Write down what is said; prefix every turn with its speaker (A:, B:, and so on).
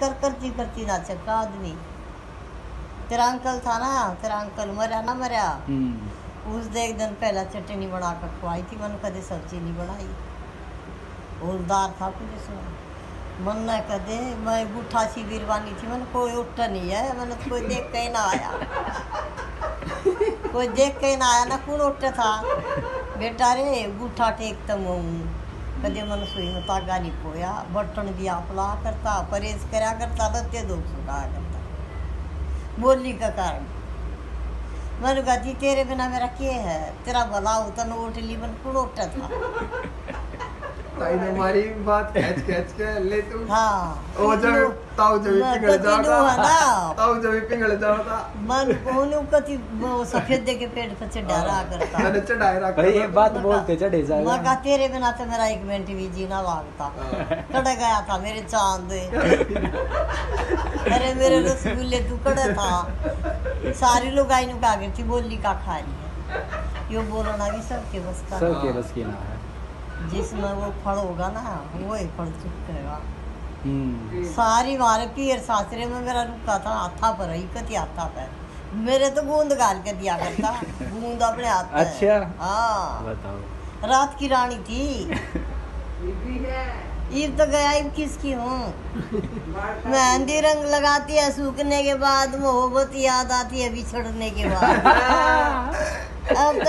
A: कर करती करती नाचे का आदमी? तेरा अंकल था ना तेरा अंकल मरा ना मरा
B: हम्म।
A: उस दे एक दिन पहला चटनी बना कर खवाई थी मन कदे सब्ज़ी नहीं बनाई। दाल था कुछ मन ने कदे मैं गुठा सी बीरवानी थी मन कोई उठ नहीं है मन कोई देख के ना आया। कोई देख के ना आया ना कौन उठ था? बेटा रे गुठा टेक तम। कदे मन सुई में तागा नहीं पोया, बटन दिया ला करता, परहेज करा करता लत्ते दुख सुखा करता। बोली का कारण? मैंने कहा तेरे बिना मेरा के है? तेरा भला हो तन उठ ली मन कुड़ था।
C: ताई ने हमारी बात खींच खींच के ले तू।
A: हाँ
C: ओ जब ताऊ जब पिघल जाता। ताऊ जब पिघल जाता।
A: मन कोने कति वो सफ़ेद दे के पेट पे चढ़ा करता।
C: मैंने चढ़ाए रखा
B: भाई ये बात बोलते चढ़े
A: मैं कहा तेरे बिना तो मेरा एक मिनट भी जीना लागता। कड़ गया था मेरे चाँद अरे मेरे रसगुल्ले तू कड़े था। सारी लोग आई नु का गई बोली का खा रही है? यो बोलना भी सबके बस का।
B: सब के बस की ना है।
A: जिसमें वो फल होगा ना वही फल चुकेगा
B: हम्म।
A: सारी मारे पियर सासरे में मेरा रुका था हाथा पर ही कति हाथा पर। मेरे तो गूंद गाल के दिया करता गूंद अपने हाथ
B: अच्छा।
A: हाँ। रात की रानी थी। ईब तो गया ईब किसकी हूँ? मेहंदी रंग लगाती है सूखने के बाद मोहब्बत याद आती है बिछड़ने के बाद। अब तो